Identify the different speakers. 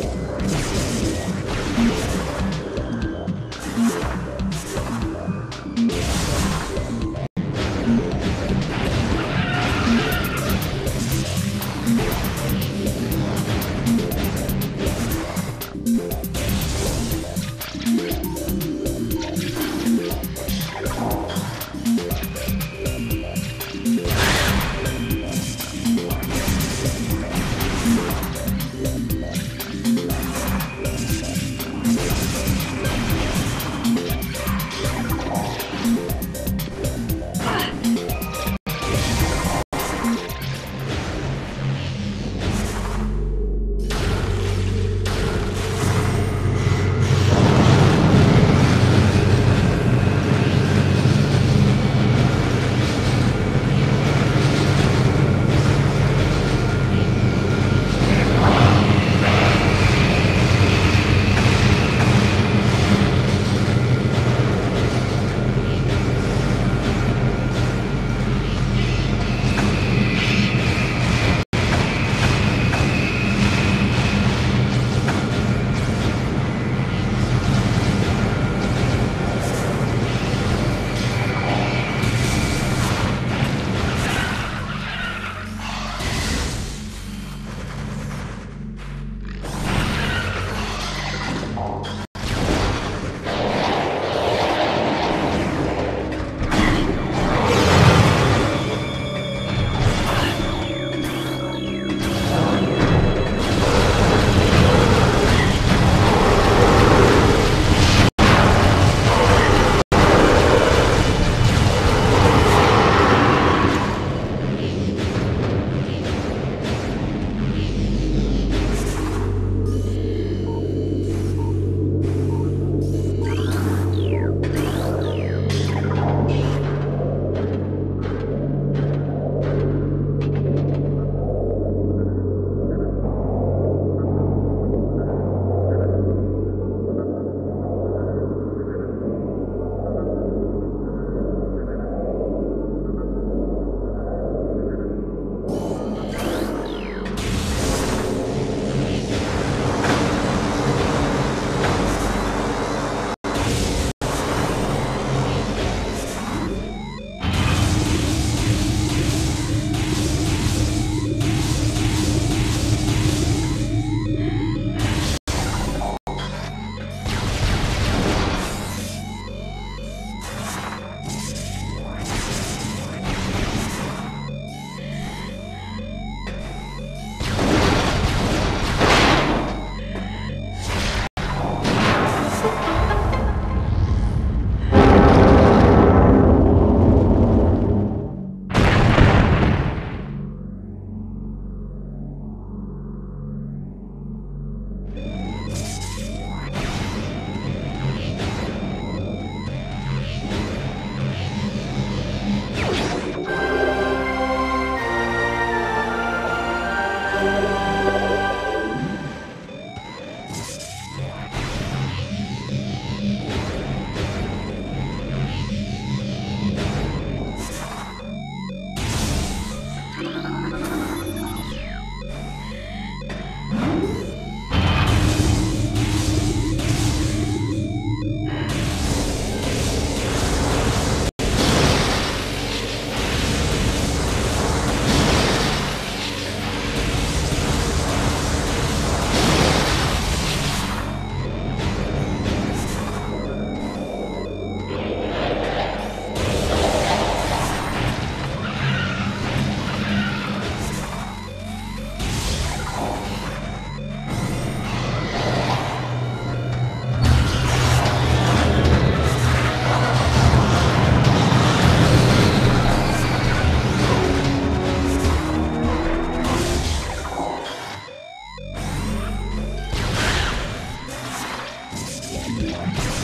Speaker 1: Yeah. Thank